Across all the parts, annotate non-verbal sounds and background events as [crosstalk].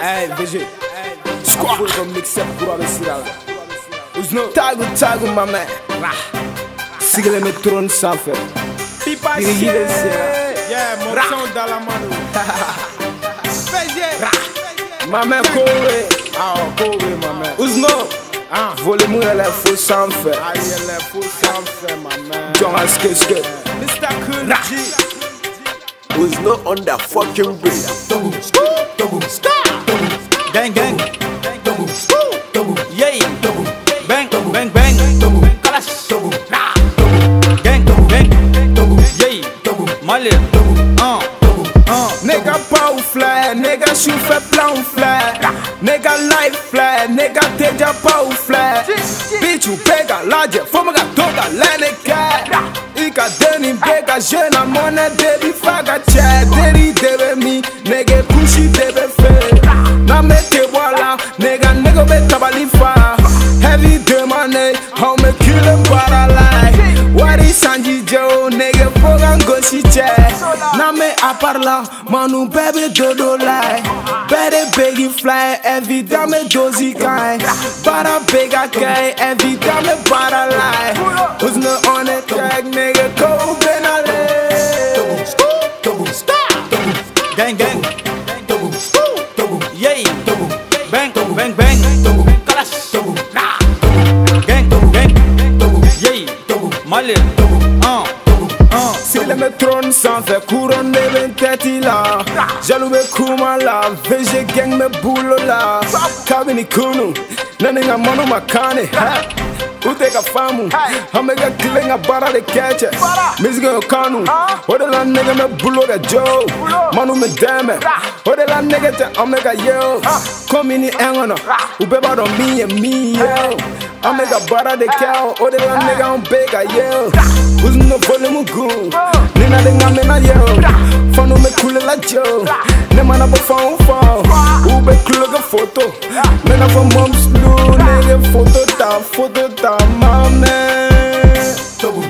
Hey, VG. Squad. I'm gonna mix up pour aller Tagu tagu me tron safe. Pipa si. Yeah, mon son dans la mano. [laughs] kowe. Ah, oh, kowe Ouzno Ah. mon élève faut s'en faire. Ah, faire, maman. John Mr. Cool G. Who's not on the fucking bridge. Gang gang. Double. Double. Yay. Double. Bang. Bang bang. Double. Kalash. Double. Nah. Double. Gang. Bang. Double. Yay. Double. Malha. Double. Uh. Double. Uh. Nigga pow fly. Nigga shoe fait plan fly. Nigga life fly. Nigga deja pow fly. Bitch you pega large. Fuma ga toga lene kai. Ika deni bega jena money baby faga chat. Deni debe mi. Nigga better believe fast. Heavy the money, how me kill them what I like. What is Sanji Joe, nigga, program go see check. Now me a parla, man, manu baby dodo like. Better biggie fly, every time me dozy kind. But I big I can, every time me but I like. Who's not on the track, nigga, go open a leg. gang, gang. Double, double, yeah, double, bang, double, bang, bang. Mali C'est le métro sans te couronne de tête là Jaloux be kuma la VG gang me boulot là Kabini kunu Nani nga manu makane ute ka faamu an bɛ ka tile nga baara de kɛ cɛ misigi kanu Ode la nɛgɛ me bulo ka jo manu me deme, Ode la nɛgɛ te améga bɛ ka ni ɛn kɔnɔ b'a A mega bara de cal, orelha nega um pega, yeah Uso no volume good, nina they're denga mena yo Fano me kule la jo, ne mana bo fa un fa Ube kule ga Men mena a mom's blue Nega foto ta, foto ta, mame Double,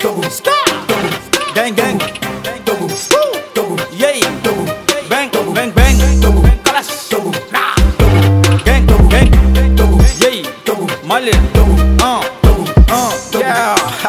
double, double, gang gang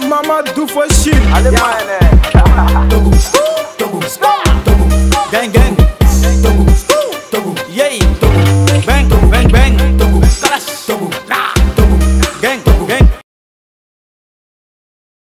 mama do for shit. Eh.